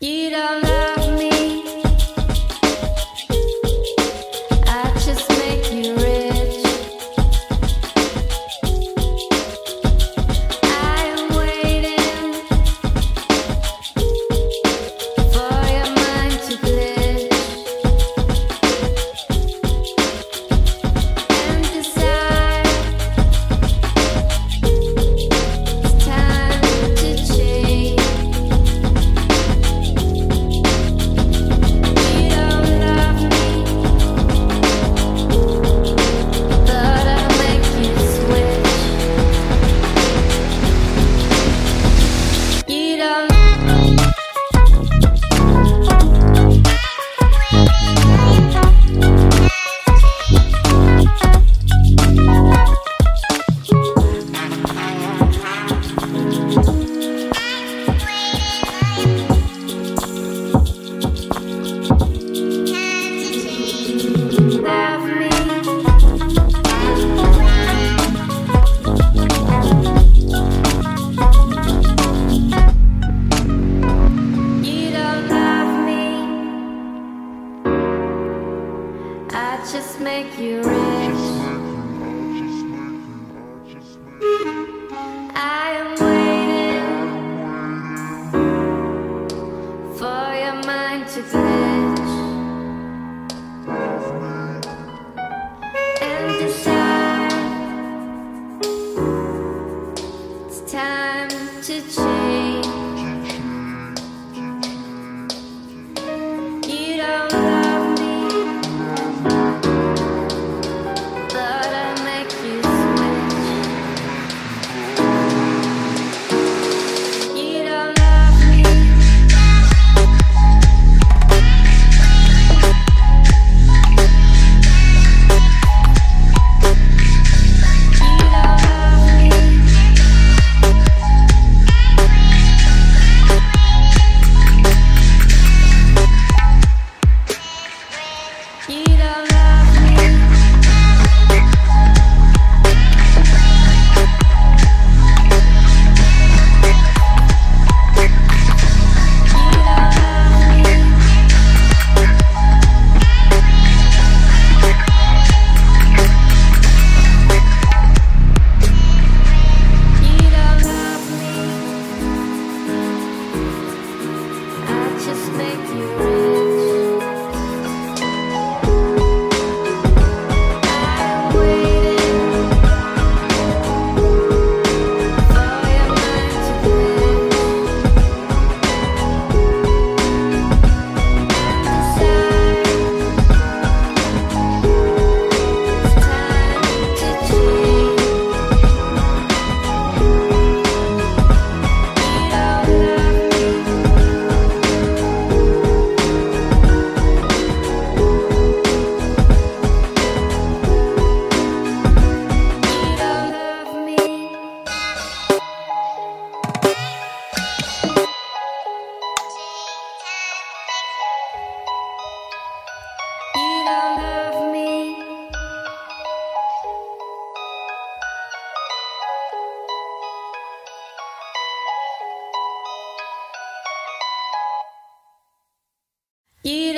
You don't know.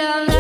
don't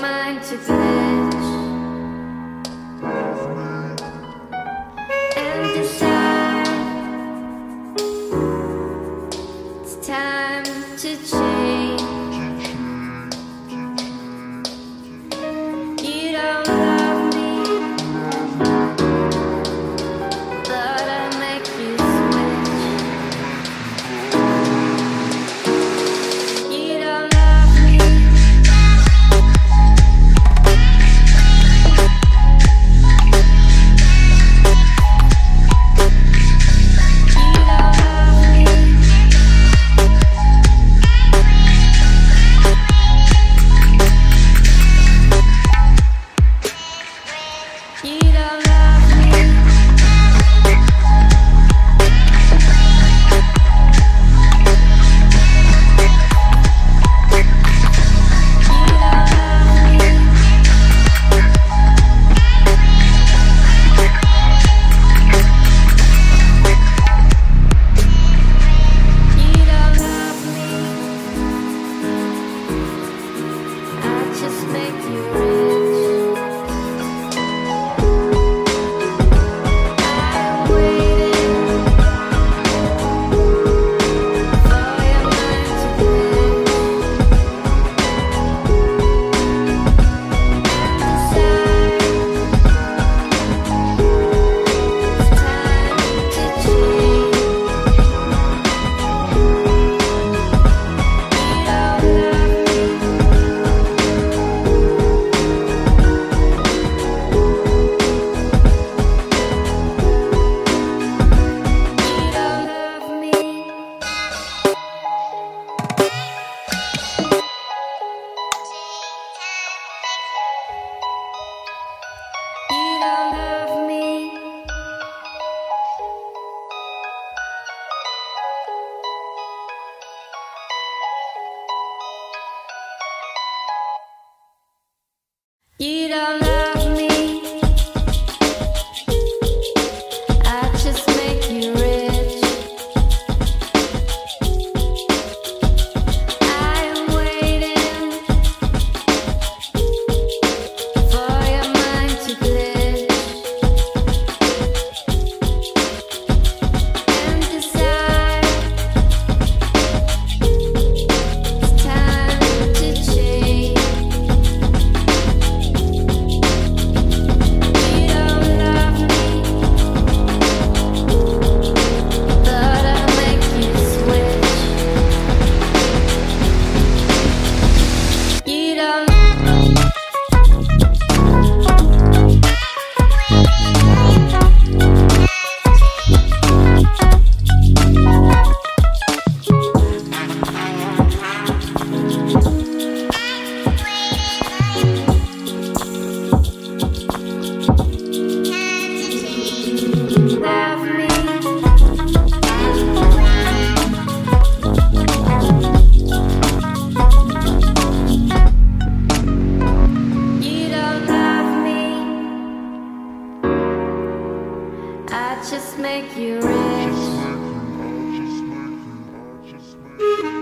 mind to glitch you I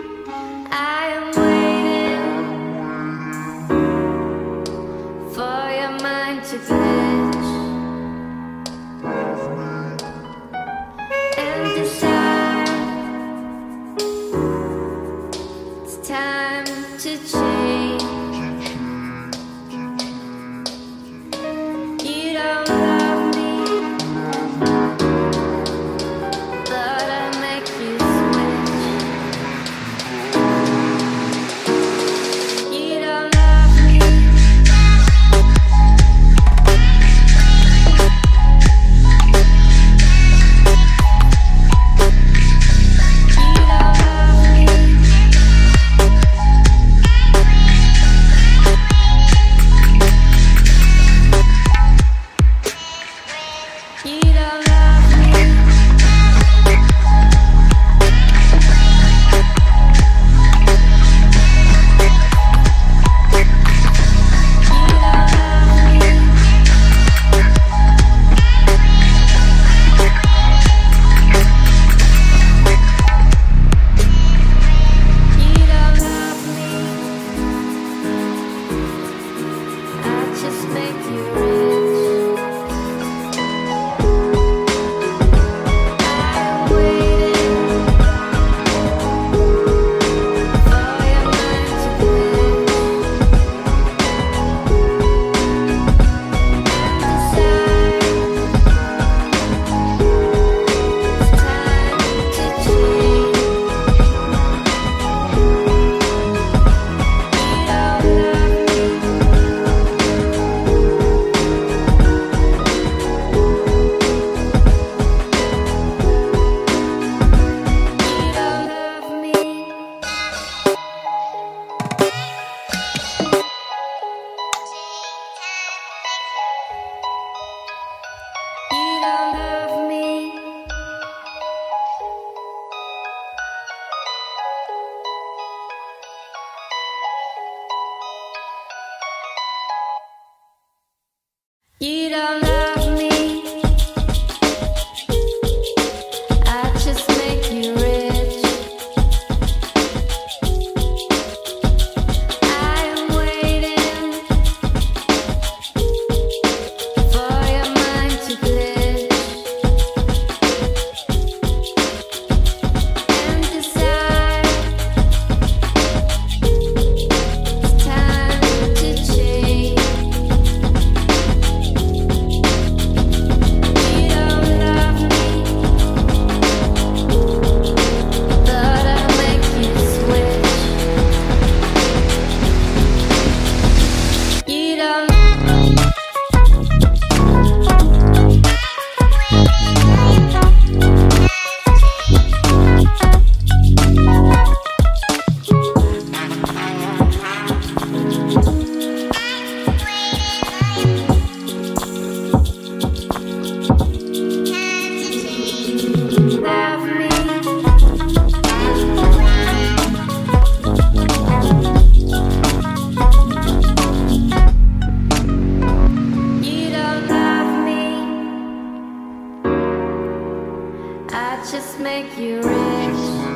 I just make you rich.